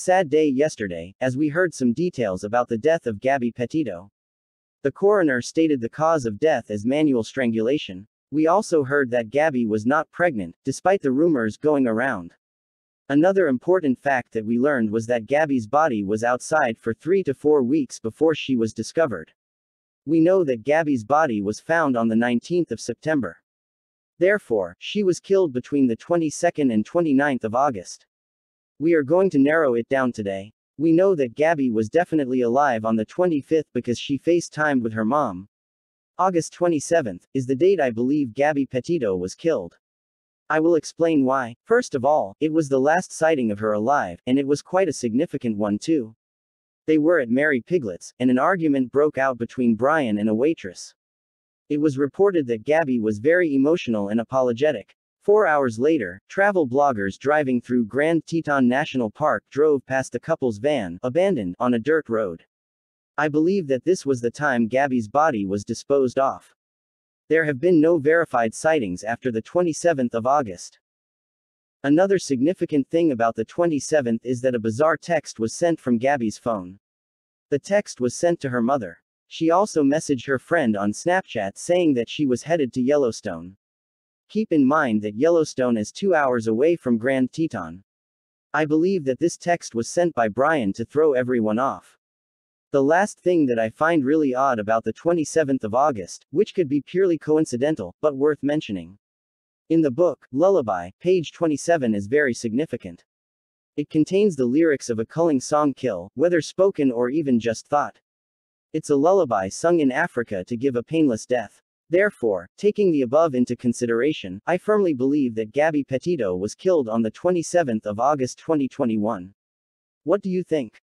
sad day yesterday, as we heard some details about the death of Gabby Petito. The coroner stated the cause of death as manual strangulation. We also heard that Gabby was not pregnant, despite the rumors going around. Another important fact that we learned was that Gabby's body was outside for three to four weeks before she was discovered. We know that Gabby's body was found on the 19th of September. Therefore, she was killed between the 22nd and 29th of August. We are going to narrow it down today. We know that Gabby was definitely alive on the 25th because she FaceTimed with her mom. August 27th is the date I believe Gabby Petito was killed. I will explain why. First of all, it was the last sighting of her alive, and it was quite a significant one too. They were at Merry Piglet's, and an argument broke out between Brian and a waitress. It was reported that Gabby was very emotional and apologetic. Four hours later, travel bloggers driving through Grand Teton National Park drove past the couple's van, abandoned, on a dirt road. I believe that this was the time Gabby's body was disposed off. There have been no verified sightings after the 27th of August. Another significant thing about the 27th is that a bizarre text was sent from Gabby's phone. The text was sent to her mother. She also messaged her friend on Snapchat saying that she was headed to Yellowstone. Keep in mind that Yellowstone is two hours away from Grand Teton. I believe that this text was sent by Brian to throw everyone off. The last thing that I find really odd about the 27th of August, which could be purely coincidental, but worth mentioning. In the book, Lullaby, page 27 is very significant. It contains the lyrics of a culling song kill, whether spoken or even just thought. It's a lullaby sung in Africa to give a painless death. Therefore, taking the above into consideration, I firmly believe that Gabby Petito was killed on the 27th of August 2021. What do you think?